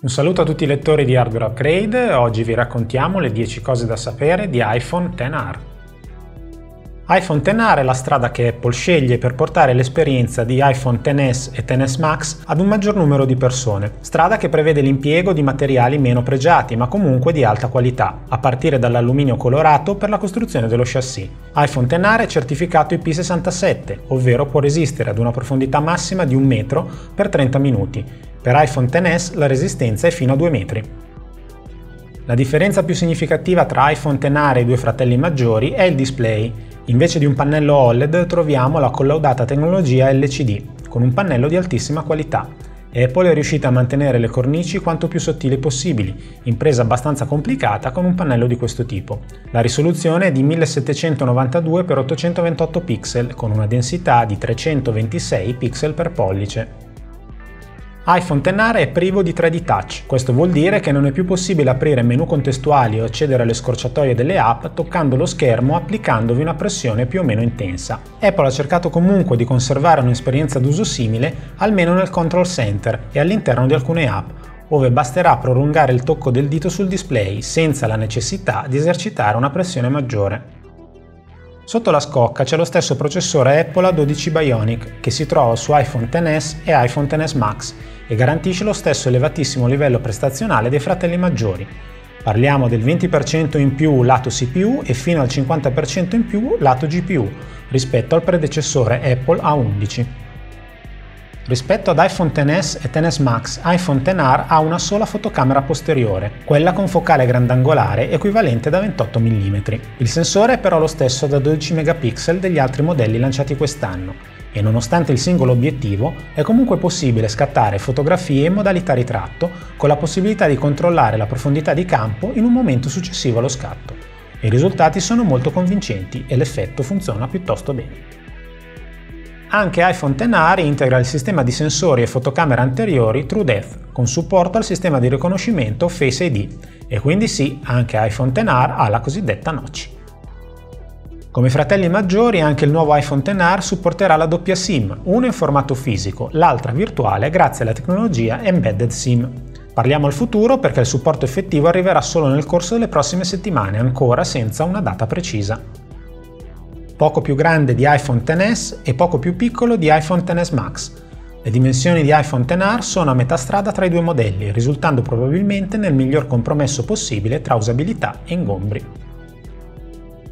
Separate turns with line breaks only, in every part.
Un saluto a tutti i lettori di Hardware Upgrade, oggi vi raccontiamo le 10 cose da sapere di iPhone XR. iPhone XR è la strada che Apple sceglie per portare l'esperienza di iPhone XS e XS Max ad un maggior numero di persone, strada che prevede l'impiego di materiali meno pregiati ma comunque di alta qualità, a partire dall'alluminio colorato per la costruzione dello chassis. iPhone XR è certificato IP67, ovvero può resistere ad una profondità massima di un metro per 30 minuti per iPhone XS la resistenza è fino a 2 metri. La differenza più significativa tra iPhone XR e i due fratelli maggiori è il display. Invece di un pannello OLED troviamo la collaudata tecnologia LCD, con un pannello di altissima qualità. Apple è riuscita a mantenere le cornici quanto più sottili possibili, impresa abbastanza complicata con un pannello di questo tipo. La risoluzione è di 1792x828 pixel con una densità di 326 pixel per pollice iPhone XR è privo di 3D Touch. Questo vuol dire che non è più possibile aprire menu contestuali o accedere alle scorciatoie delle app toccando lo schermo applicandovi una pressione più o meno intensa. Apple ha cercato comunque di conservare un'esperienza d'uso simile almeno nel control center e all'interno di alcune app, dove basterà prolungare il tocco del dito sul display senza la necessità di esercitare una pressione maggiore. Sotto la scocca c'è lo stesso processore Apple A12 Bionic che si trova su iPhone XS e iPhone XS Max e garantisce lo stesso elevatissimo livello prestazionale dei fratelli maggiori. Parliamo del 20% in più lato CPU e fino al 50% in più lato GPU rispetto al predecessore Apple A11. Rispetto ad iPhone XS e XS Max, iPhone XR ha una sola fotocamera posteriore, quella con focale grandangolare equivalente da 28 mm. Il sensore è però lo stesso da 12 megapixel degli altri modelli lanciati quest'anno e nonostante il singolo obiettivo è comunque possibile scattare fotografie in modalità ritratto con la possibilità di controllare la profondità di campo in un momento successivo allo scatto. I risultati sono molto convincenti e l'effetto funziona piuttosto bene. Anche iPhone XR integra il sistema di sensori e fotocamera anteriori TrueDepth con supporto al sistema di riconoscimento Face ID e quindi sì, anche iPhone XR ha la cosiddetta notch. Come fratelli maggiori anche il nuovo iPhone XR supporterà la doppia SIM, una in formato fisico, l'altra virtuale grazie alla tecnologia Embedded SIM. Parliamo al futuro perché il supporto effettivo arriverà solo nel corso delle prossime settimane, ancora senza una data precisa poco più grande di iPhone XS e poco più piccolo di iPhone XS Max. Le dimensioni di iPhone XR sono a metà strada tra i due modelli, risultando probabilmente nel miglior compromesso possibile tra usabilità e ingombri.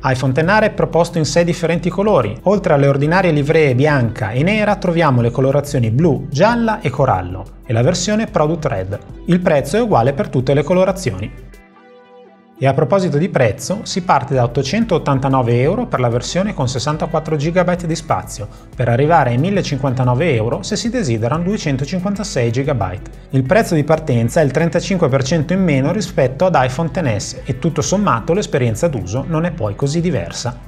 iPhone XR è proposto in 6 differenti colori. Oltre alle ordinarie livree bianca e nera troviamo le colorazioni blu, gialla e corallo e la versione Product Red. Il prezzo è uguale per tutte le colorazioni. E a proposito di prezzo, si parte da 889 euro per la versione con 64 GB di spazio, per arrivare ai 1059 euro se si desiderano 256 GB. Il prezzo di partenza è il 35% in meno rispetto ad iPhone XS e tutto sommato l'esperienza d'uso non è poi così diversa.